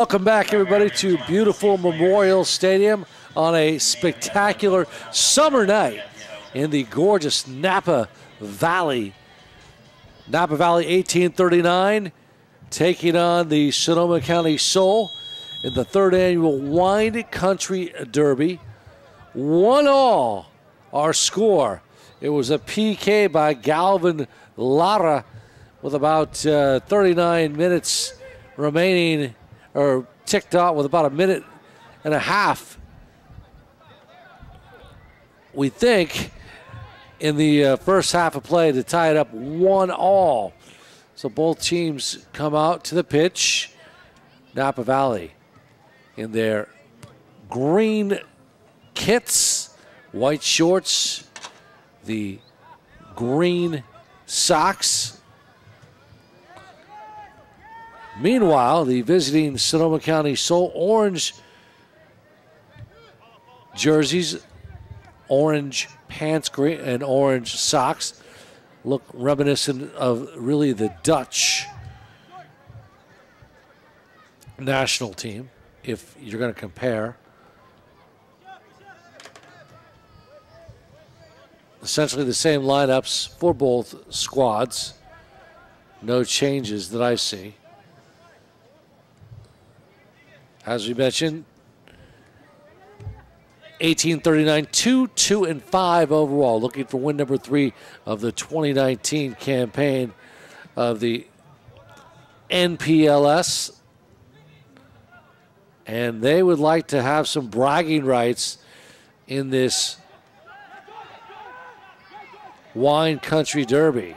Welcome back, everybody, to beautiful Memorial Stadium on a spectacular summer night in the gorgeous Napa Valley. Napa Valley 1839 taking on the Sonoma County Sol in the third annual Wine Country Derby. One all our score. It was a PK by Galvin Lara with about uh, 39 minutes remaining or ticked out with about a minute and a half. We think in the uh, first half of play to tie it up one all. So both teams come out to the pitch. Napa Valley in their green kits, white shorts, the green socks, Meanwhile, the visiting Sonoma County Sol Orange jerseys, orange pants, green, and orange socks look reminiscent of really the Dutch national team, if you're going to compare. Essentially the same lineups for both squads. No changes that I see. As we mentioned, 1839, 2, 2, and 5 overall. Looking for win number three of the 2019 campaign of the NPSL. And they would like to have some bragging rights in this Wine Country Derby.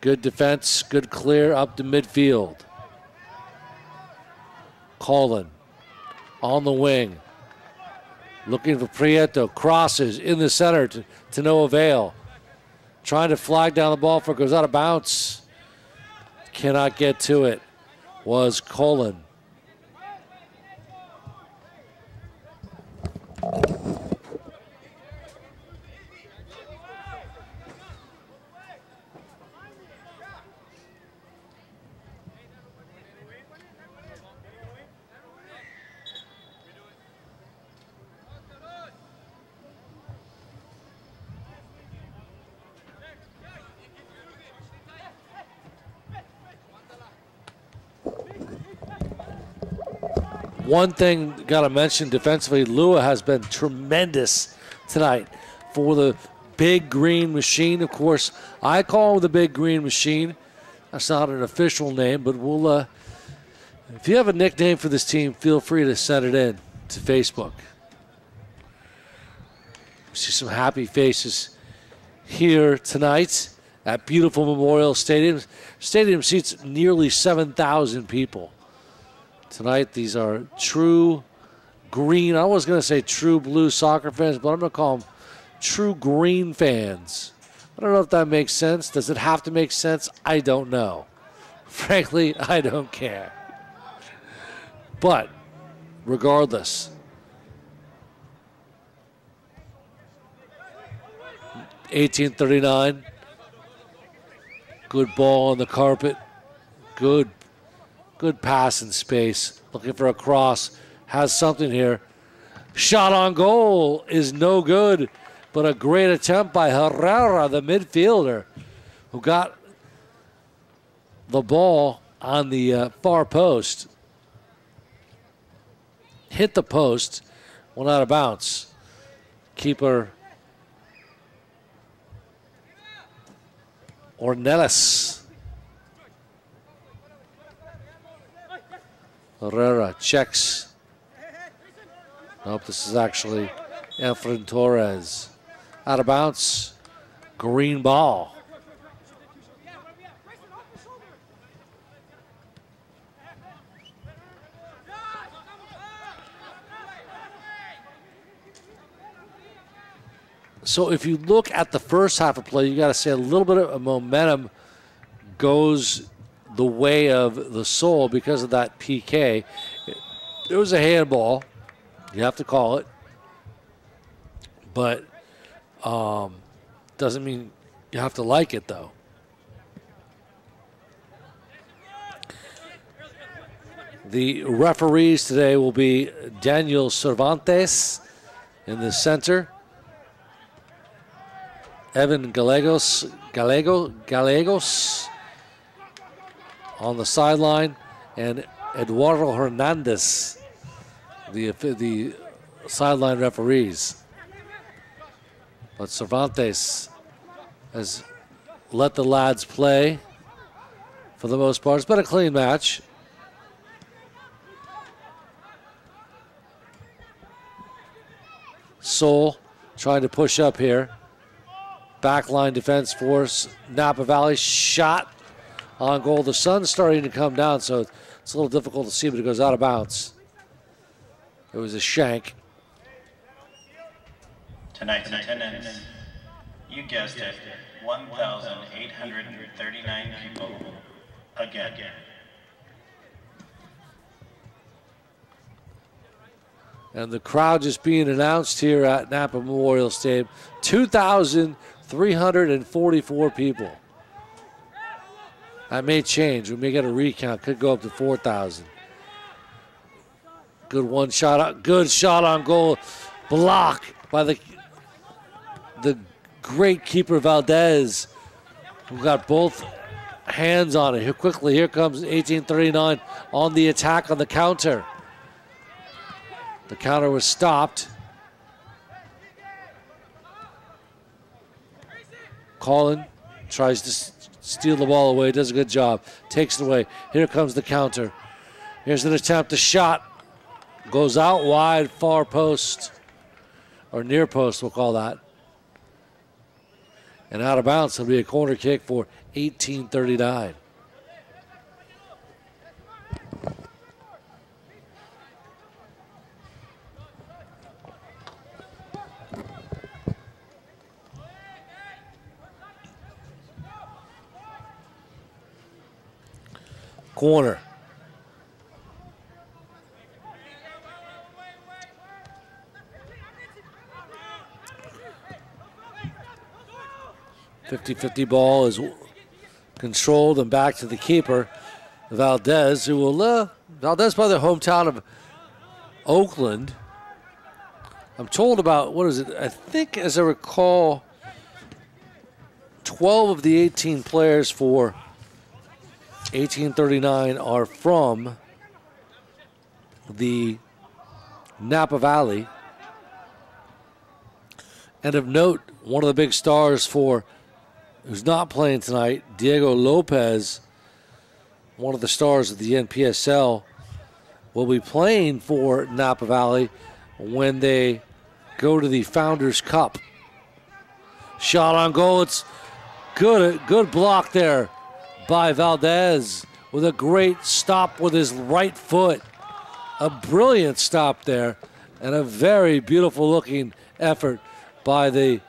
Good defense, good clear up to midfield. Colin on the wing. Looking for Prieto. Crosses in the center to, to no avail. Trying to flag down the ball for it goes out of bounds. Cannot get to it. Was Colin. One thing got to mention defensively, Lua has been tremendous tonight for the big green machine. Of course, I call him the big green machine. That's not an official name, but we'll. Uh, if you have a nickname for this team, feel free to send it in to Facebook. See some happy faces here tonight at beautiful Memorial Stadium. Stadium seats nearly 7,000 people. Tonight, these are true green. I was going to say true blue soccer fans, but I'm going to call them true green fans. I don't know if that makes sense. Does it have to make sense? I don't know. Frankly, I don't care. But regardless, Eighteen thirty nine. Good ball on the carpet. Good Good pass in space. Looking for a cross. Has something here. Shot on goal is no good, but a great attempt by Herrera, the midfielder, who got the ball on the uh, far post. Hit the post, went out of bounds. Keeper Ornelas Herrera checks. Nope, this is actually Efren Torres. Out of bounds. Green ball. So if you look at the first half of play, you got to say a little bit of momentum goes the way of the Sol because of that PK. It was a handball. You have to call it. But um, doesn't mean you have to like it, though. The referees today will be Daniel Cervantes in the center, Evan Gallegos, Gallego, Gallegos on the sideline, and Eduardo Hernandez, the, the sideline referees. But Cervantes has let the lads play for the most part. It's been a clean match. Sol trying to push up here. Backline defense force. Napa Valley shot on goal. The sun's starting to come down, so it's a little difficult to see, but it goes out of bounds. It was a shank. Tonight's attendance, you guessed it, 1,839 people. Again. And the crowd just being announced here at Napa Memorial Stadium 2,344 people. That may change. We may get a recount. Could go up to 4,000. Good one shot. Good shot on goal. Block by the the great keeper Valdez, who got both hands on it. Here quickly, here comes 1839 on the attack on the counter. The counter was stopped. Colin tries to steal the ball away, does a good job, takes it away. Here comes the counter. Here's an attempt, a shot goes out wide, far post, or near post, we'll call that. And out of bounds, it'll be a corner kick for 1839. Corner. Fifty-fifty ball is controlled and back to the keeper, Valdez, who will, uh, Valdez by the hometown of Oakland. I'm told about, what is it? I think, as I recall, 12 of the 18 players for 1839 are from the Napa Valley. And of note, one of the big stars for who's not playing tonight, Diego Lopez, one of the stars of the NPSL, will be playing for Napa Valley when they go to the Founders Cup. Shot on goal. It's good, good block there by Valdez with a great stop with his right foot. A brilliant stop there and a very beautiful looking effort by the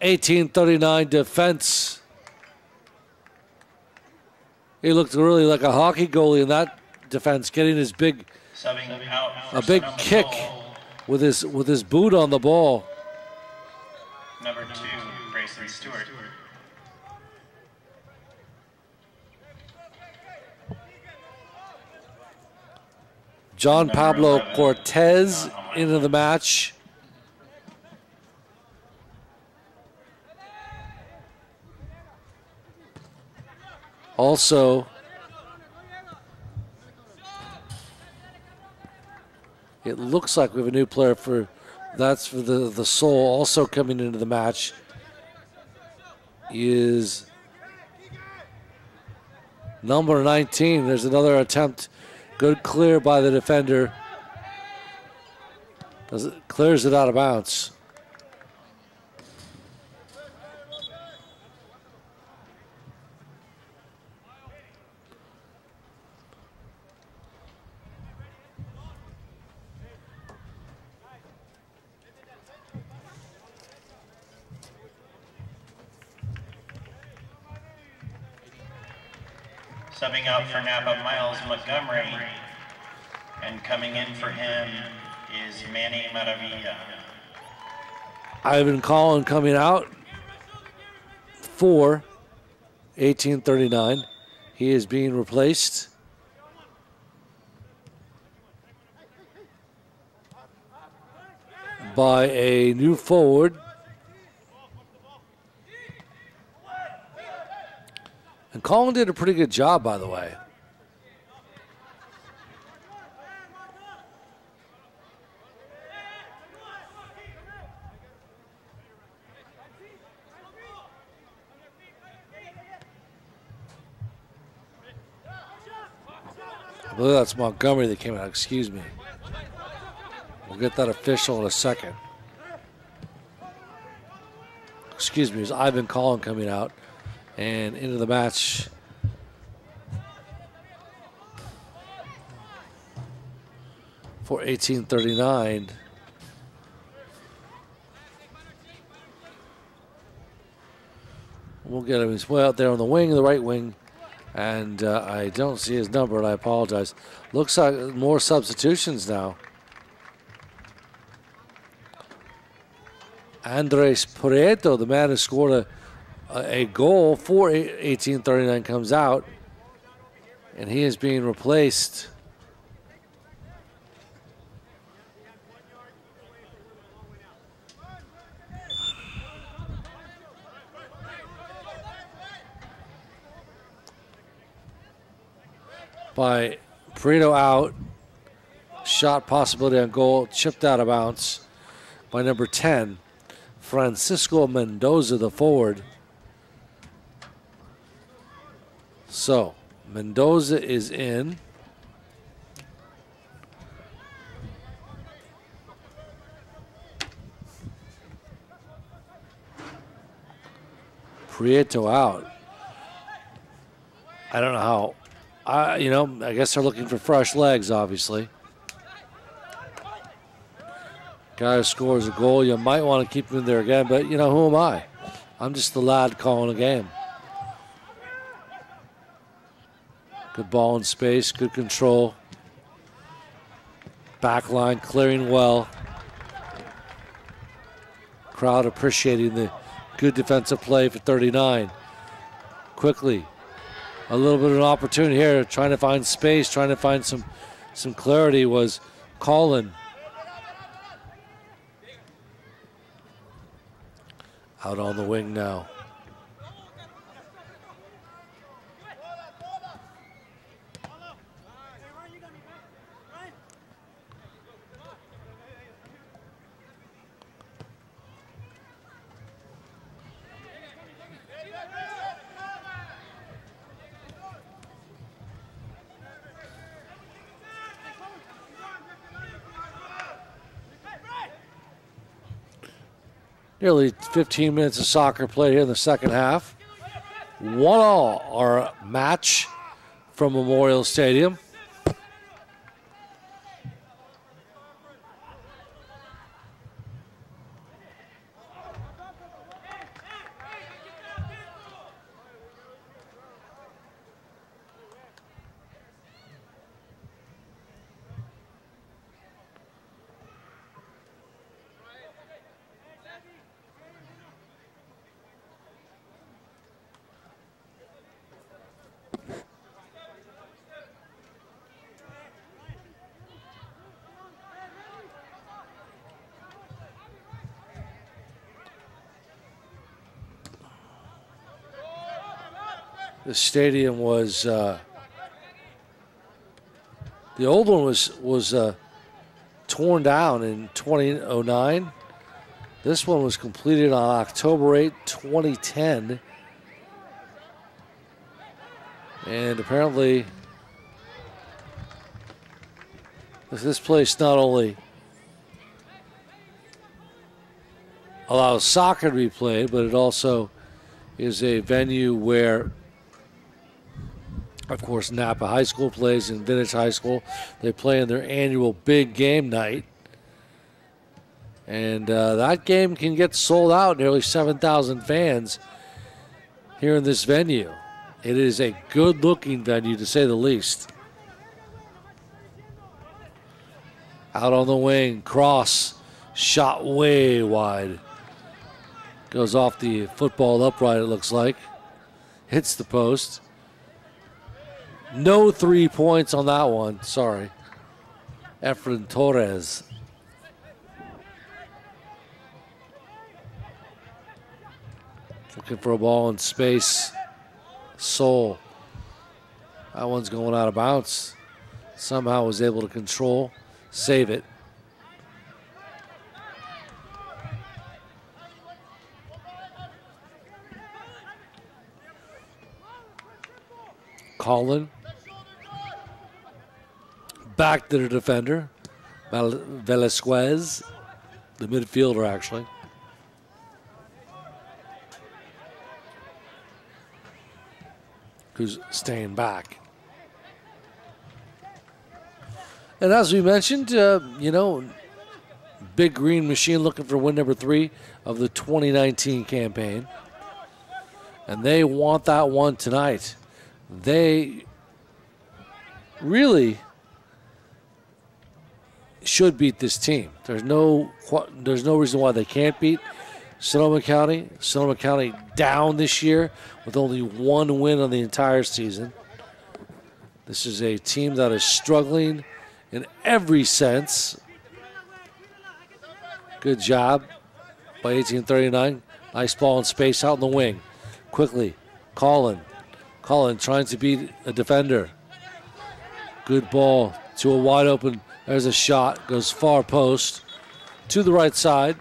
1839 defense. He looked really like a hockey goalie in that defense, getting his big a big kick with his with his boot on the ball. Number two, Grayson Stewart. John Pablo Cortez into the match. Also, it looks like we have a new player for that's for the the Sol also coming into the match is number 19 there's another attempt good clear by the defender. Does it, clears it out of bounds Subbing out for Napa, Miles Montgomery. And coming in for him is Manny Maravilla. Ivan Collin coming out for 1839. He is being replaced. by a new forward Colin did a pretty good job, by the way. I believe that's Montgomery that came out. Excuse me. We'll get that official in a second. Excuse me, it's Ivan Collin coming out and into the match. For 1839. We'll get him. He's way out there on the wing, the right wing and uh, I don't see his number, and I apologize. Looks like more substitutions now. Andres Prieto, the man who scored a, a goal for 1839, comes out, and he is being replaced. by Perino out. Shot possibility on goal, chipped out of bounds by number 10, Francisco Mendoza, the forward. So, Mendoza is in. Prieto out. I don't know how I, you know, I guess they're looking for fresh legs, obviously. Guy who scores a goal, you might want to keep him there again, but, you know, who am I? I'm just the lad calling a game. Good ball in space, good control. Back line clearing well. Crowd appreciating the good defensive play for 39. Quickly, a little bit of an opportunity here, trying to find space, trying to find some some clarity was Colin. Out on the wing now. Nearly 15 minutes of soccer play here in the second half. One all our match from Memorial Stadium. The stadium was uh, the old one was was uh, torn down in 2009. This one was completed on October 8, 2010. And apparently, this place not only allows soccer to be played, but it also is a venue where of course, Napa High School plays in Vintage High School. They play in their annual big game night. And uh, that game can get sold out, nearly 7,000 fans here in this venue. It is a good looking venue, to say the least. Out on the wing, cross, shot way wide. Goes off the football upright, it looks like. Hits the post. No three points on that one. Sorry. Efren Torres. Looking for a ball in space. Sol. That one's going out of bounds. Somehow was able to control, save it. Colin Back to the defender. Velasquez, the midfielder, actually. Who's staying back. And as we mentioned, uh, you know, Big Green Machine looking for win number three of the 2019 campaign. And they want that one tonight they really should beat this team. There's no there's no reason why they can't beat Sonoma County. Sonoma County down this year with only one win on the entire season. This is a team that is struggling in every sense. Good job by 1839. Nice ball in space out in the wing. Quickly, Colin Colin trying to beat a defender. Good ball to a wide open. There's a shot. Goes far post to the right side.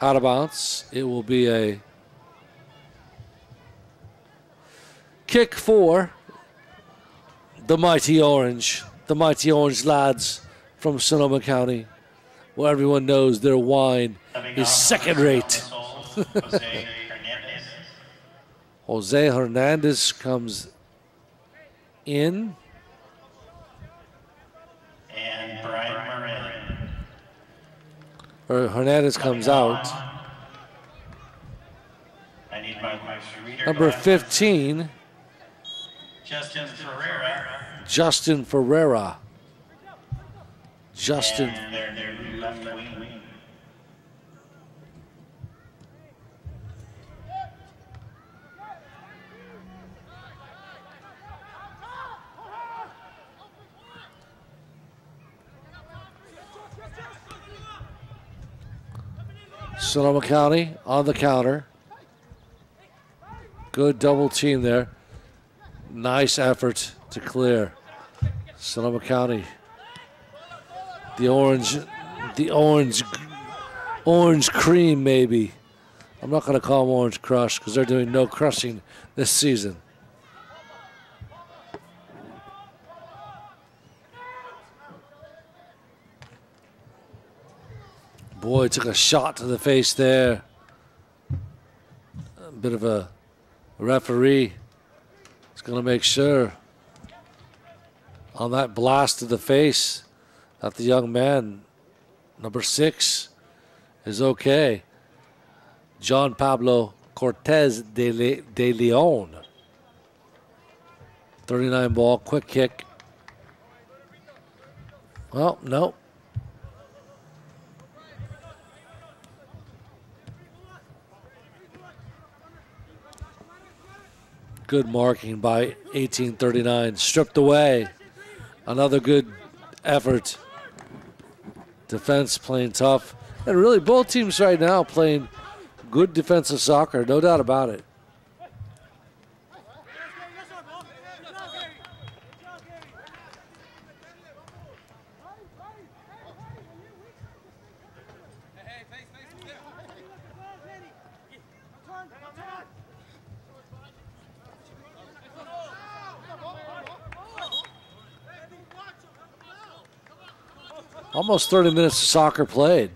Out of bounds. It will be a kick for the mighty Orange. The mighty Orange lads from Sonoma County, where everyone knows their wine is second rate. Jose Hernandez comes in. Or Hernandez comes out. I need my, my Number 15. Justin Ferreira. Justin Ferreira. Justin. And their, their left wing. Sonoma County on the counter. Good double team there. Nice effort to clear. Sonoma County. The orange, the orange, orange cream maybe. I'm not going to call them orange crush because they're doing no crushing this season. Boy, took a shot to the face there. A bit of a referee is going to make sure on that blast to the face that the young man, number six, is okay. John Pablo Cortez de, Le- de Leon. 39 ball, quick kick. Well, no, Good marking by 1839. Stripped away. Another good effort. Defense playing tough. And really, both teams right now playing good defensive soccer, no doubt about it. Almost 30 minutes of soccer played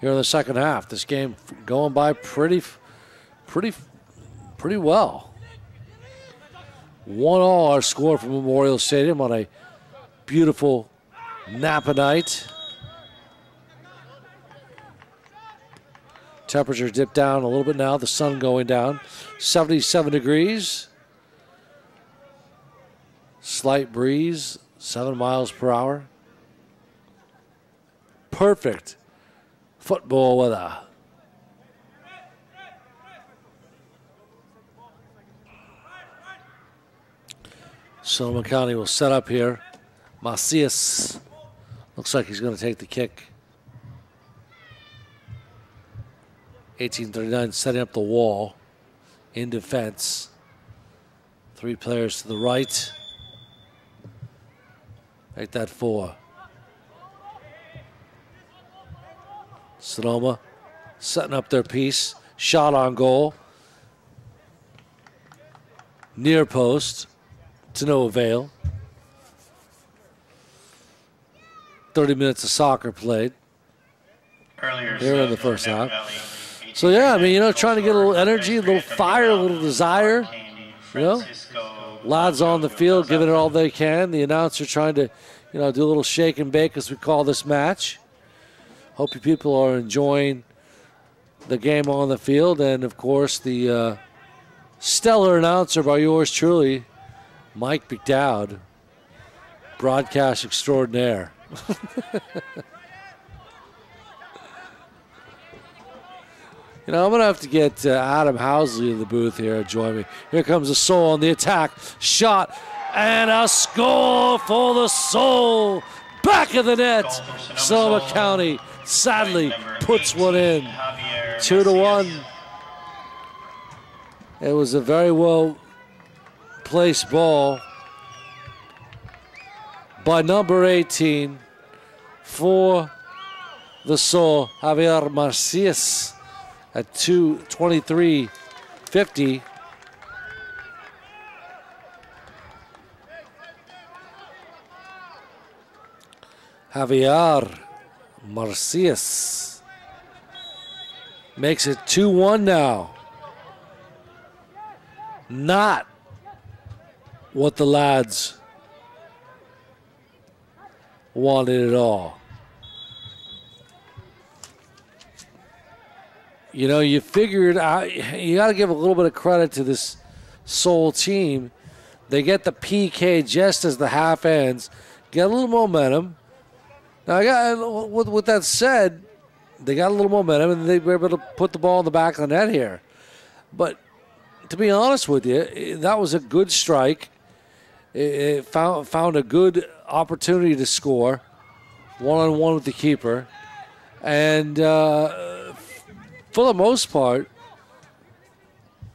here in the second half. This game going by pretty, pretty, pretty well. One all our score from Memorial Stadium on a beautiful Napa night. Temperature dipped down a little bit now. The sun going down. 77 degrees. Slight breeze, 7 miles per hour perfect football weather. Sonoma County will set up here. Macias looks like he's going to take the kick. 1839 setting up the wall in defense. Three players to the right. Make that four. Sonoma setting up their piece. Shot on goal. Near post to no avail. 30 minutes of soccer played. Earlier Here in the first half. So yeah, I mean, you know, trying to get a little energy, a little fire, a little desire. You know, lads on the field giving it all they can. The announcer trying to, you know, do a little shake and bake as we call this match. Hope you people are enjoying the game on the field, and of course the uh, stellar announcer by yours truly, Mike McDowd, broadcast extraordinaire. You know, I'm going to have to get uh, Adam Housley in the booth here join me. Here comes the Sol on the attack. Shot and a score for the Sol. Back of the net. Sonoma County sadly puts one in. Two to one. It was a very well placed ball by number 18 for the Sol, Javier Macias at 223.50. Javier Macias makes it 2 1 now. Not what the lads wanted at all. You know, you figured out, you got to give a little bit of credit to this Sol team. They get the PK just as the half ends, get a little momentum. Now, got, with, with that said, they got a little momentum and they were able to put the ball in the back of the net here. But to be honest with you, that was a good strike. It found, found a good opportunity to score one on one with the keeper. And, uh, for the most part,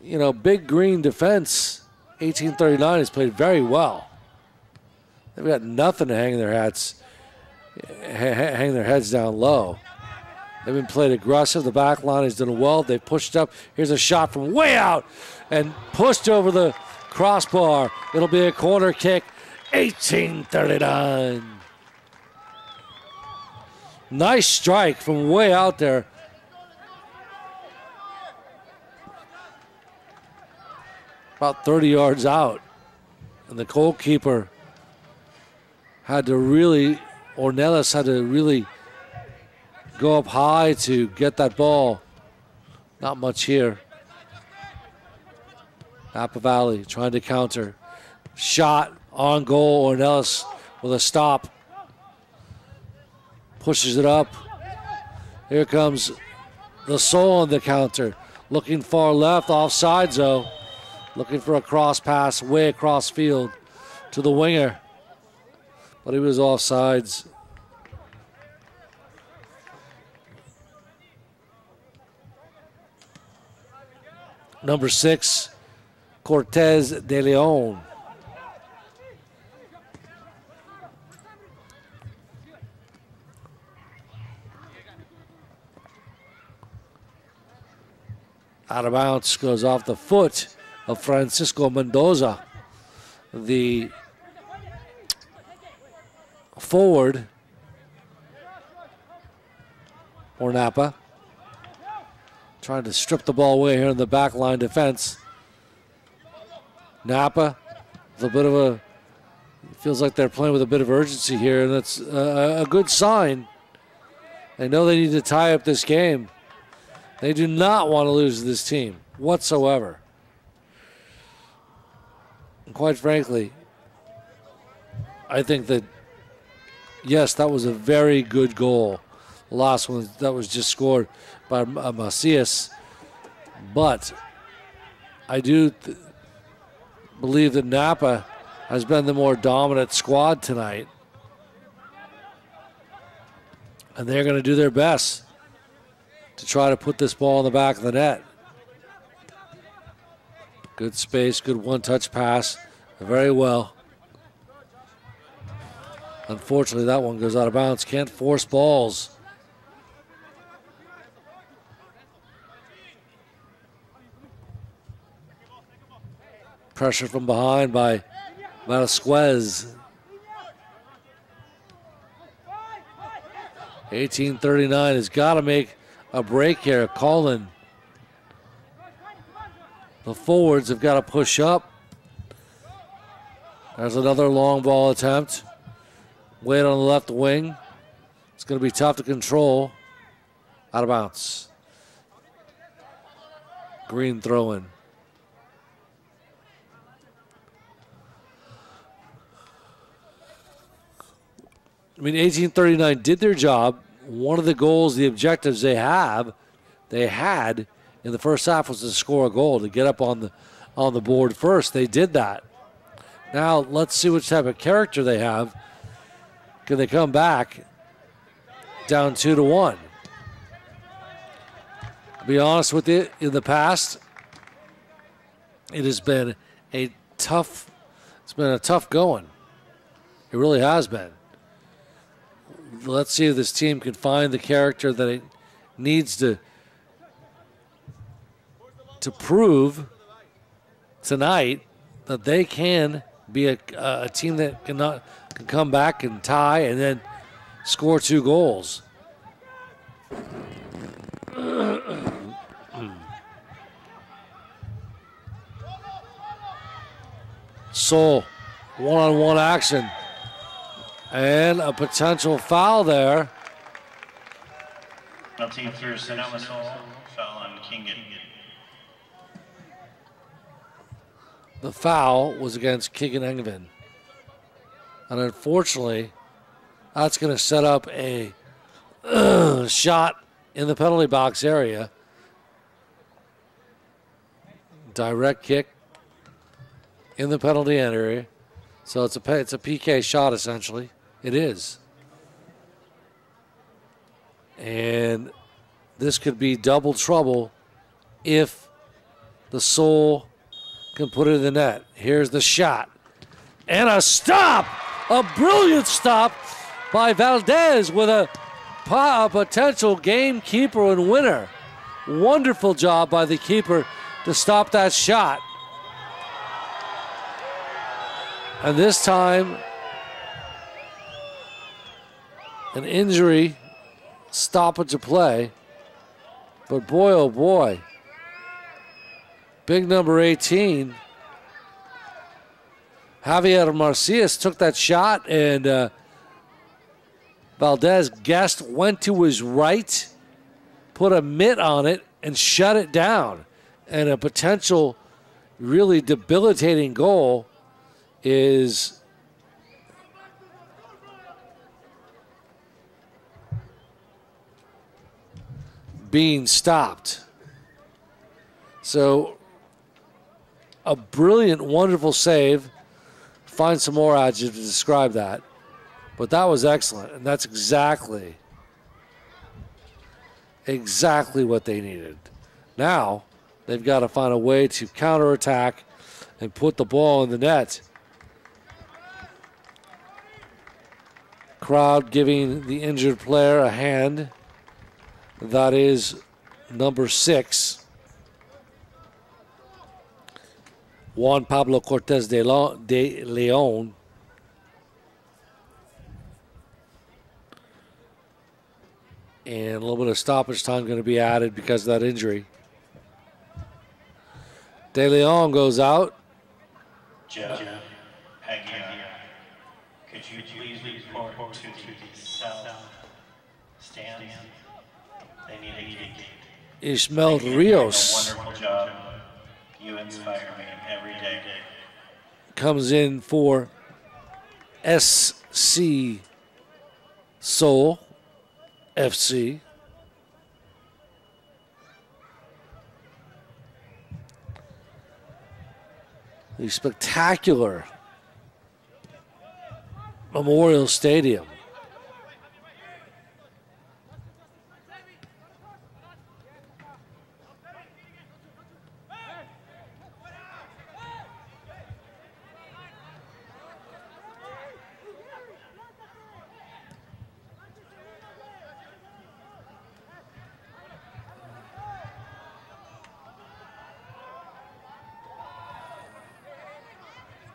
you know, big green defense, 1839 has played very well. They've got nothing to hang their hats, hang their heads down low. They've been played aggressive. The back line has done well. They've pushed up. Here's a shot from way out and pushed over the crossbar. It'll be a corner kick. 1839. Nice strike from way out there. about 30 yards out. And the goalkeeper had to really, Ornelas had to really go up high to get that ball. Not much here. Napa Valley trying to counter. Shot on goal. Ornelas with a stop. Pushes it up. Here comes the Sol on the counter. Looking far left, offside though. Looking for a cross pass way across field to the winger. But he was offsides. Number six, Cortez de Leon. Out of bounds, goes off the foot of Francisco Mendoza, the forward for Napa. Trying to strip the ball away here in the back line defense. Napa, a bit of a, feels like they're playing with a bit of urgency here, and that's a, a good sign. They know they need to tie up this game. They do not want to lose this team whatsoever quite frankly, I think that yes, that was a very good goal. Last one that was just scored by uh, Macias, but I do th- believe that Napa has been the more dominant squad tonight, and they're going to do their best to try to put this ball in the back of the net. Good space, good one touch pass. Very well. Unfortunately, that one goes out of bounds. Can't force balls. Pressure from behind by Velasquez. 1839 has got to make a break here. Colin. The forwards have got to push up. There's another long ball attempt. Wait on the left wing. It's going to be tough to control. Out of bounds. Green throw in. I mean, 1839 did their job. One of the goals, the objectives they have, they had in the first half was to score a goal to get up on the on the board first. They did that. Now let's see which type of character they have. Can they come back down two to one? To be honest with you, in the past, it has been a tough. It's been a tough going. It really has been let's see if this team can find the character that it needs to to prove tonight that they can be a, a team that can not can come back and tie and then score two goals. Sol, one on one action. And a potential foul there. Penalty for Sonoma Sol, foul on. The foul was against Keegan Engvin. And unfortunately, that's going to set up a uh, shot in the penalty box area. Direct kick in the penalty area. So it's a it's a PK shot essentially. It is. And this could be double trouble if the Sol can put it in the net. Here's the shot. And a stop! A brilliant stop by Valdez with a, a potential game keeper and winner. Wonderful job by the keeper to stop that shot. And this time, an injury, stoppage of play. But boy, oh boy, big number 18. Javier Macias took that shot, and uh, Valdez guessed, went to his right, put a mitt on it, and shut it down. And a potential really debilitating goal is being stopped. So, a brilliant, wonderful save. Find some more adjectives to describe that. But that was excellent, and that's exactly, exactly what they needed. Now, they've got to find a way to counterattack and put the ball in the net. Crowd giving the injured player a hand. That is number six. Juan Pablo Cortez de, Leon. And a little bit of stoppage time going to be added because of that injury. De Leon goes out. Jeff, Peggy, could you please report to the south stand? Ismael Rios. Wonderful job. You inspire me. Comes in for SC Sol FC. The spectacular Memorial Stadium.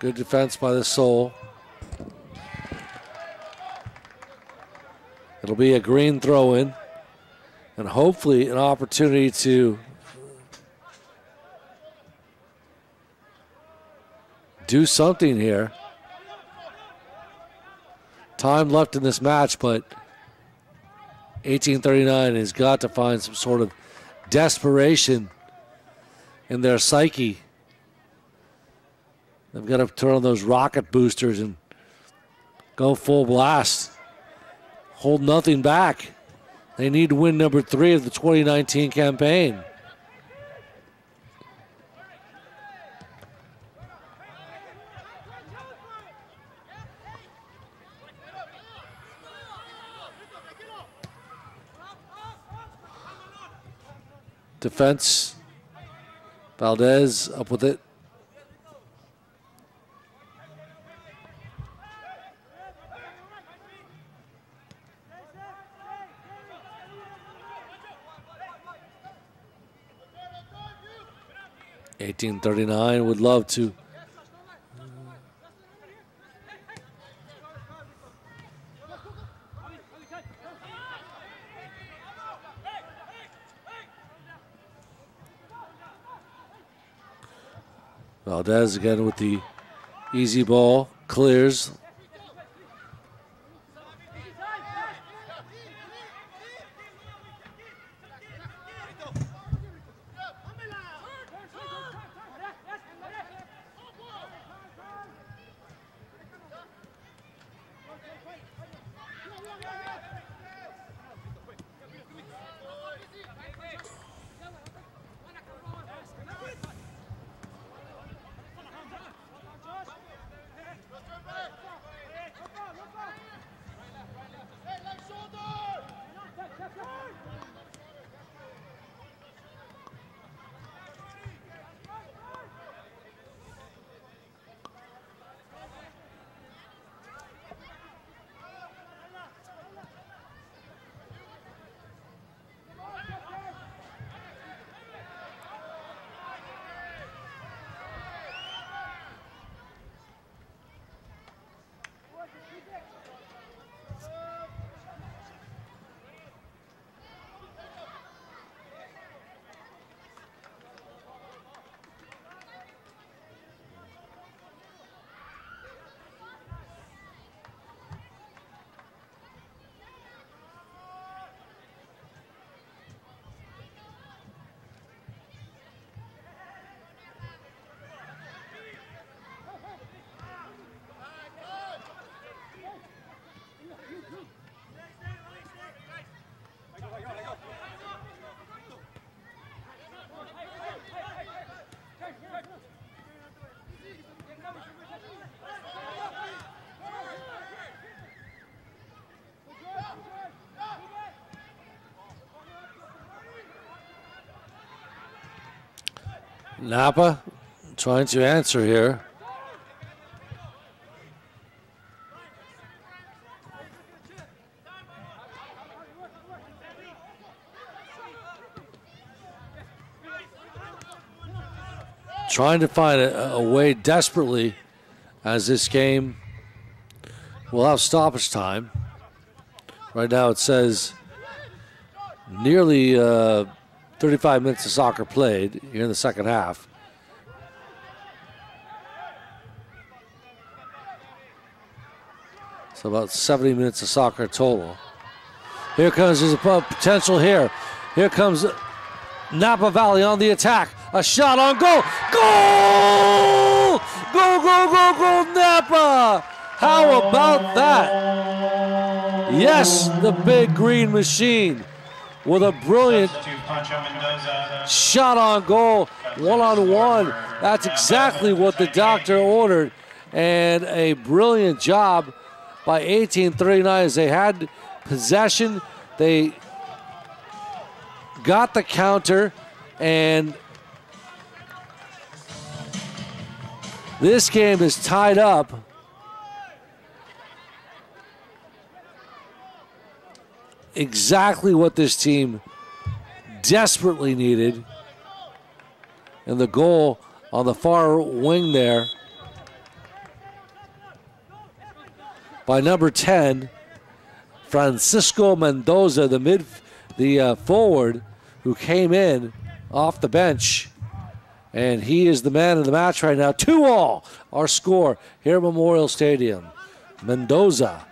Good defense by the Sol. It'll be a green throw in and hopefully an opportunity to do something here. Time left in this match, but 1839 has got to find some sort of desperation in their psyche. They've got to turn on those rocket boosters and go full blast. Hold nothing back. They need to win number three of the 2019 campaign. Defense. Valdez up with it. Eighteen thirty nine would love to. Valdez again with the easy ball, clears. Napa trying to answer here. Trying to find a, a way desperately as this game will have stoppage time. Right now it says nearly uh, 35 minutes of soccer played here in the second half. So about 70 minutes of soccer total. Here comes there's a potential here. Here comes Napa Valley on the attack. A shot on goal. Goal! Go, go, go, go, Napa! How about that? Yes, the big green machine with a brilliant shot on goal, one on one. That's exactly what the doctor ordered, and a brilliant job by 1839 as they had possession. They got the counter, and this game is tied up. Exactly what this team desperately needed. And the goal on the far wing there by number 10, Francisco Mendoza, the mid, the uh, forward who came in off the bench. And he is the man of the match right now. Two all, our score here at Memorial Stadium. Mendoza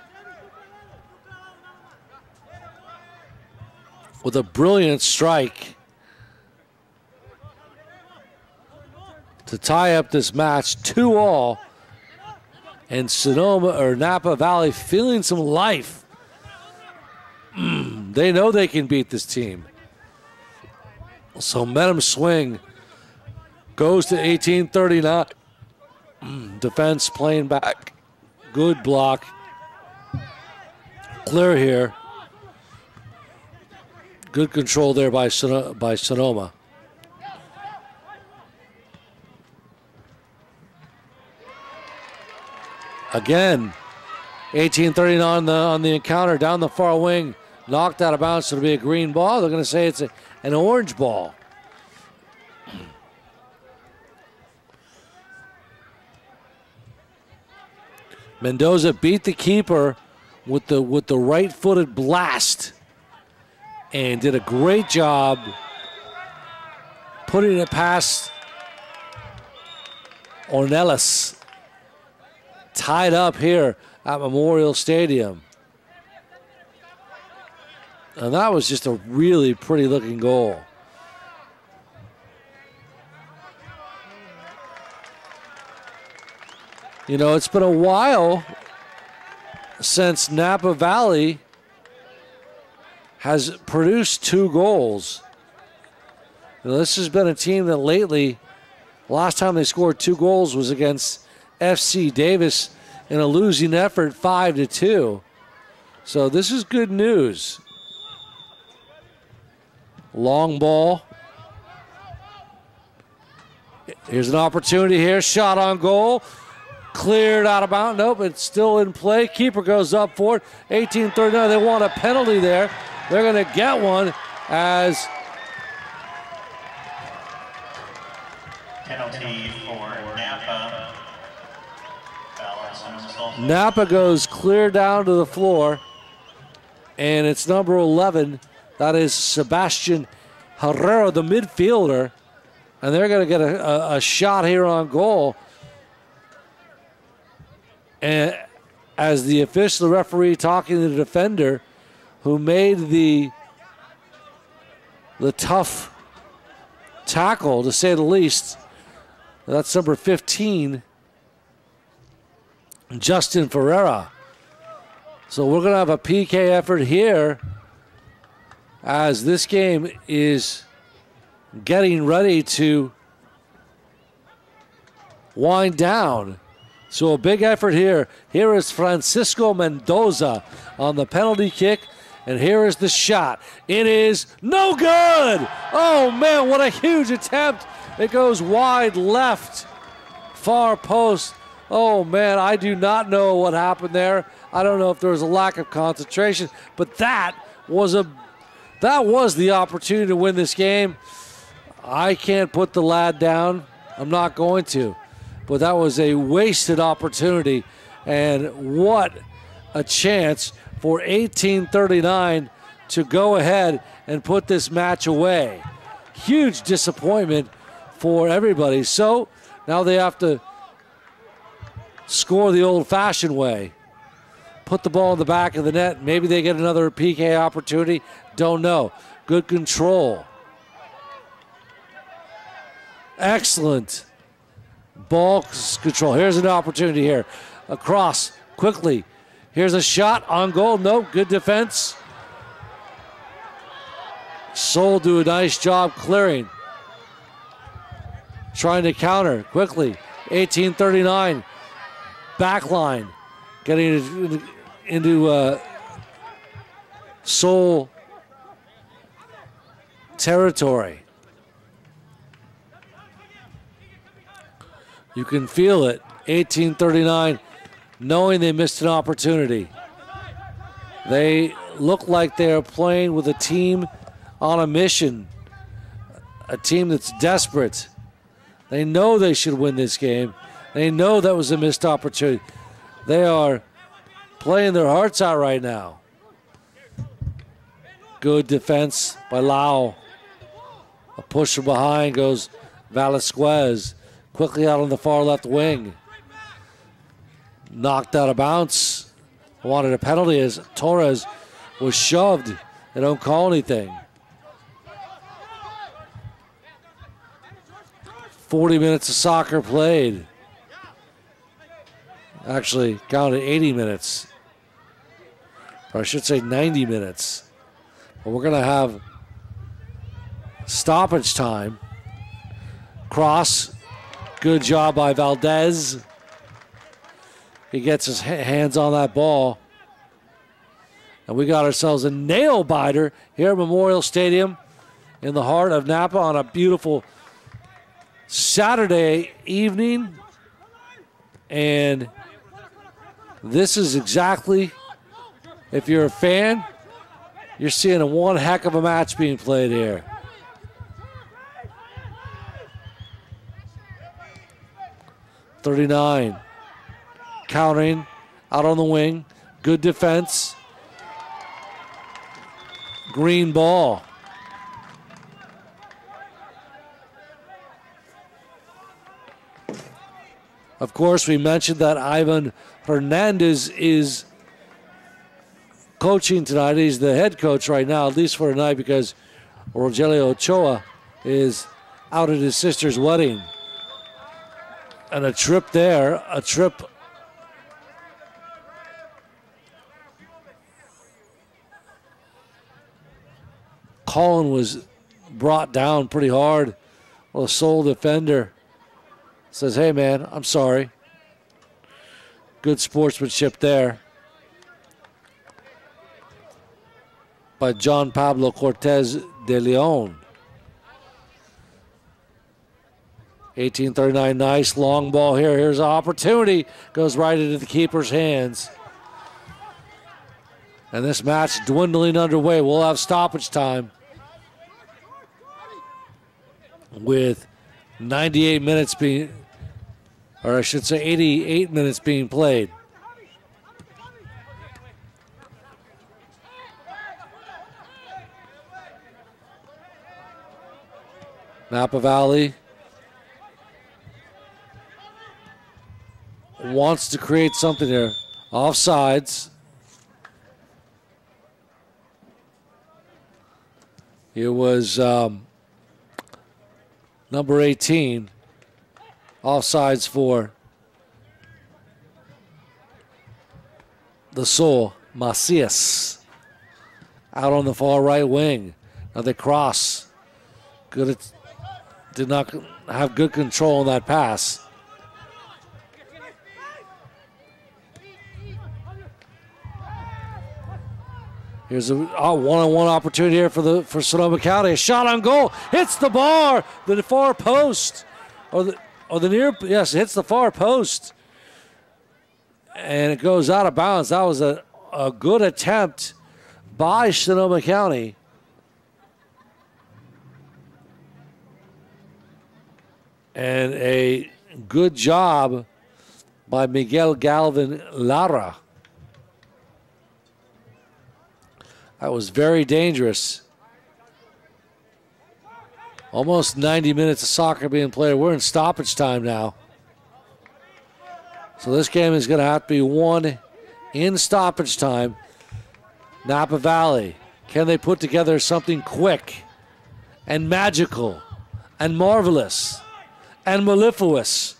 with a brilliant strike to tie up this match. Two all. And Sonoma or Napa Valley feeling some life. Mm, they know they can beat this team. So Menem swing goes to 1839. Mm, defense playing back. Good block. Clear here. Good control there by, by Sonoma. Again, 1839 on the, on the encounter down the far wing, knocked out of bounds. It'll be a green ball. They're going to say it's a, an orange ball. Mendoza beat the keeper with the with the right-footed blast and did a great job putting it past Ornelas. Tied up here at Memorial Stadium. And that was just a really pretty looking goal. You know, it's been a while since Napa Valley has produced two goals. Know, this has been a team that lately, last time they scored two goals was against FC Davis in a losing effort, five to two. So this is good news. Long ball. Here's an opportunity here. Shot on goal cleared out of bounds. Nope, it's still in play. Keeper goes up for it. 1839. They want a penalty there. They're going to get one as. Penalty for Napa. Napa goes clear down to the floor. And it's number 11. That is Sebastian Herrera, the midfielder. And they're going to get a, a, a shot here on goal and as the official referee talking to the defender who made the the tough tackle to say the least that's number 15 Justin Ferreira so we're going to have a PK effort here as this game is getting ready to wind down so a big effort here. Here is Francisco Mendoza on the penalty kick. And here is the shot. It is no good. Oh, man, what a huge attempt. It goes wide left, far post. Oh, man, I do not know what happened there. I don't know if there was a lack of concentration, but that was a that was the opportunity to win this game. I can't put the lad down. I'm not going to but that was a wasted opportunity. And what a chance for 1839 to go ahead and put this match away. Huge disappointment for everybody. So now they have to score the old fashioned way. Put the ball in the back of the net. Maybe they get another PK opportunity. Don't know. Good control. Excellent Ball control. Here's an opportunity here. Across quickly. Here's a shot on goal. Nope. Good defense. Sol do a nice job clearing. Trying to counter quickly. 1839. Back line. Getting into, into uh, Sol territory. You can feel it. 1839, knowing they missed an opportunity. They look like they are playing with a team on a mission, a team that's desperate. They know they should win this game. They know that was a missed opportunity. They are playing their hearts out right now. Good defense by Lau. A push from behind goes Velasquez. Quickly out on the far left wing. Knocked out of bounds. Wanted a penalty as Torres was shoved. They don't call anything. 40 minutes of soccer played. Actually, counted 80 minutes. Or I should say 90 minutes. But we're going to have stoppage time. Cross. Good job by Valdez. He gets his hands on that ball. And we got ourselves a nail biter here at Memorial Stadium in the heart of Napa on a beautiful Saturday evening. And this is exactly, if you're a fan, you're seeing a one heck of a match being played here. Thirty-nine, countering out on the wing, good defense. Green ball. Of course, we mentioned that Ivan Hernandez is coaching tonight. He's the head coach right now, at least for tonight, because Rogelio Ochoa is out at his sister's wedding. And a trip there, a trip Colin was brought down pretty hard. Well, Sol defender says, hey, man, I'm sorry. Good sportsmanship there by Juan Pablo Cortez de Leon. 1839, nice long ball here. Here's an opportunity. Goes right into the keeper's hands. And this match dwindling underway. We'll have stoppage time with 98 minutes being, or I should say 88 minutes being played. Napa Valley wants to create something here. Offsides. It was um, number 18. Offsides for the Sol, Macias. Out on the far right wing. Now they cross. Good. Did not have good control on that pass. Here's a one-on-one opportunity here for the for Sonoma County. A shot on goal hits the bar, the far post, or the or the near yes, it hits the far post, and it goes out of bounds. That was a a good attempt by Sonoma County. And a good job by Miguel Galvin Lara. That was very dangerous. Almost 90 minutes of soccer being played. We're in stoppage time now. So this game is going to have to be won in stoppage time. Napa Valley, can they put together something quick and magical and marvelous and mellifluous?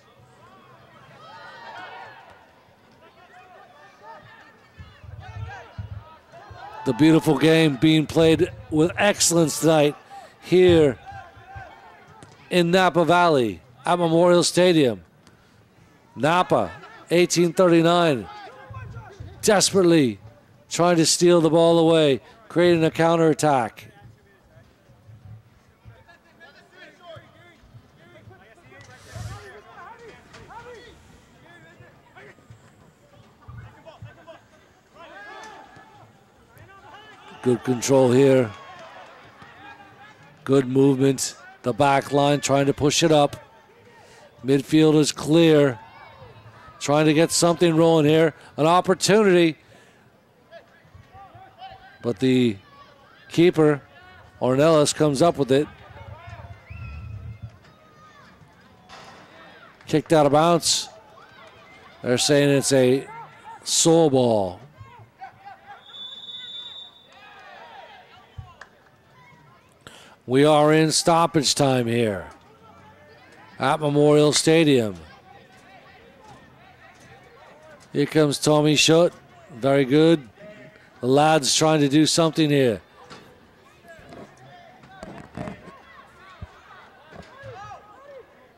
The beautiful game being played with excellence tonight here in Napa Valley at Memorial Stadium. Napa, 1839, desperately trying to steal the ball away, creating a counterattack. Good control here. Good movement. The back line trying to push it up. Midfield is clear. Trying to get something rolling here. An opportunity But the keeper, Ornelas, comes up with it. Kicked out of bounds. They're saying it's a Sol ball. We are in stoppage time here at Memorial Stadium. Here comes Tommy Schutt. Very good. The lad's trying to do something here.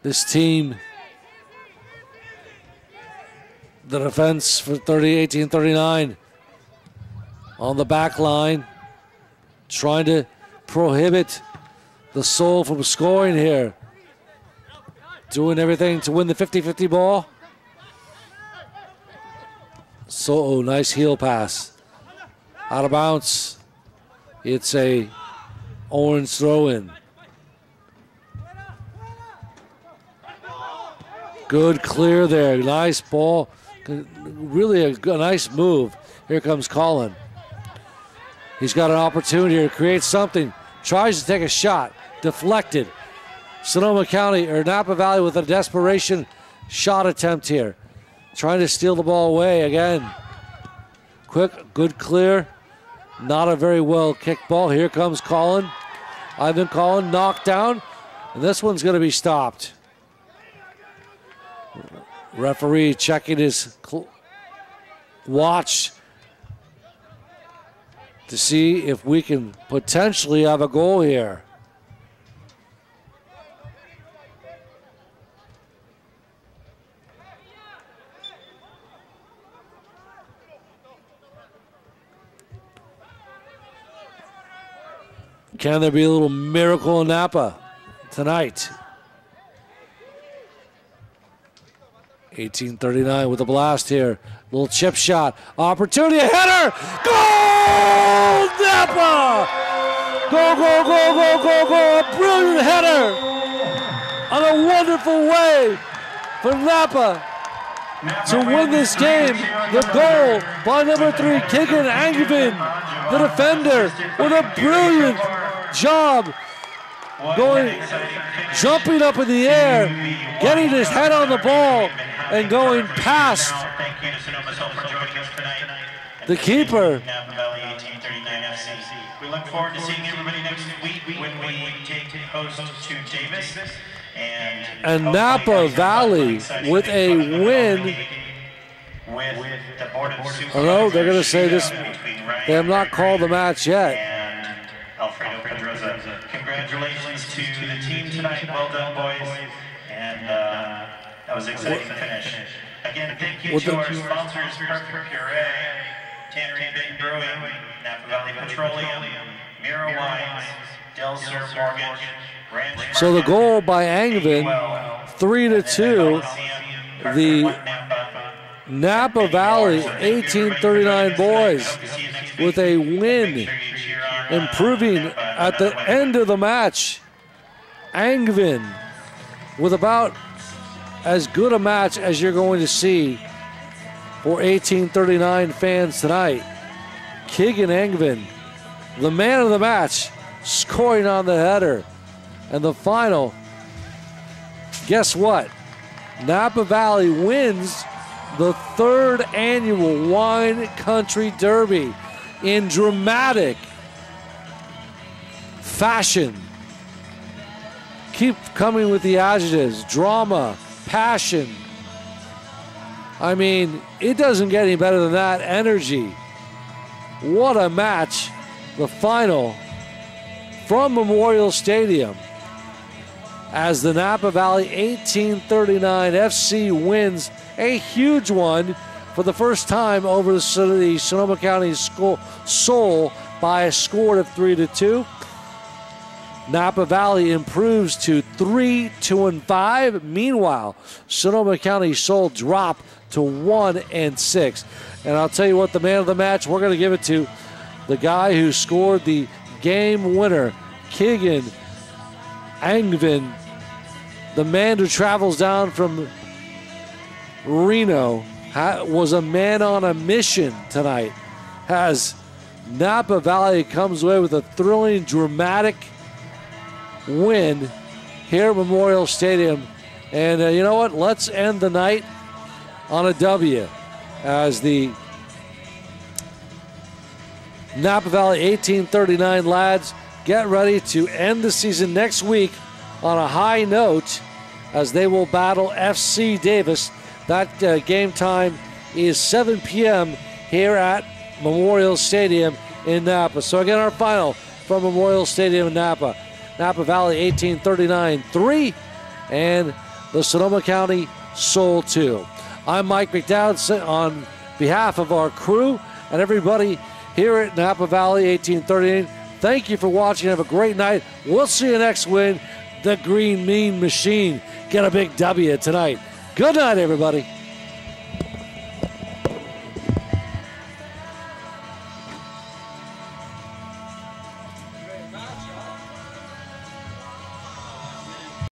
This team, the defense for 30, 18, 39 on the back line, trying to prohibit the Sol from scoring here. Doing everything to win the 50 50 ball. So, nice heel pass. Out of bounds. It's a Owens throw in. Good clear there. Nice ball. Really a, a nice move. Here comes Colin. He's got an opportunity to create something. Tries to take a shot. Deflected. Sonoma County or Napa Valley with a desperation shot attempt here. Trying to steal the ball away again. Quick, good clear. Not a very well kicked ball. Here comes Colin. Ivan Colin knocked down. And this one's going to be stopped. Referee checking his watch to see if we can potentially have a goal here. Can there be a little miracle in Napa tonight? 1839 with a blast here. Little chip shot. Opportunity. A header. Goal! Napa! Go, go, go, go, go, go. A brilliant header. On a wonderful way for Napa to win this game. The goal by number three, Keegan Angevin, the defender, with a brilliant job going, jumping up in the air, getting his head on the ball, and going past the keeper. We look forward to seeing everybody next week when we take host to Davis. And, and Napa Valley with a win. Oh no, they're going to say this. They have not called the match yet. Was exciting finish. Again, thank you to our sponsors, Perfect Puree, Tannery Big Brewing, Napa Valley Petroleum, Mira Wines, Del Sur Mortgage, Ranch So the goal by Angevin, three to two. The Napa Valley 1839 boys with a win, uh, improving at the end of the match. Angevin with about as good a match as you're going to see for 1839 fans tonight. Keegan Angevin, the man of the match, scoring on the header. And the final, guess what? Napa Valley wins the third annual Wine Country Derby in dramatic fashion. Keep coming with the adjectives drama, passion. I mean, it doesn't get any better than that. Energy. What a match. The final from Memorial Stadium as the Napa Valley 1839 FC wins a huge one for the first time over the Sonoma County School Sol by a score of 3 to 2. Napa Valley improves to 3 2 and 5. Meanwhile, Sonoma County Sol drop to 1 and 6. And I'll tell you what, the man of the match, we're going to give it to the guy who scored the game winner, Keegan Angevin, the man who travels down from Reno, was a man on a mission tonight, has Napa Valley comes away with a thrilling, dramatic win here at Memorial Stadium. And uh, you know what? Let's end the night on a W as the Napa Valley 1839 lads get ready to end the season next week on a high note as they will battle FC Davis. That uh, game time is 7 p.m. here at Memorial Stadium in Napa. So, again, our final from Memorial Stadium in Napa. Napa Valley 1839 3 and the Sonoma County Sol 2. I'm Mike McDowell on behalf of our crew and everybody here at Napa Valley 1838. Thank you for watching. Have a great night. We'll see you next win. The Green Mean Machine get a big W tonight. Good night, everybody.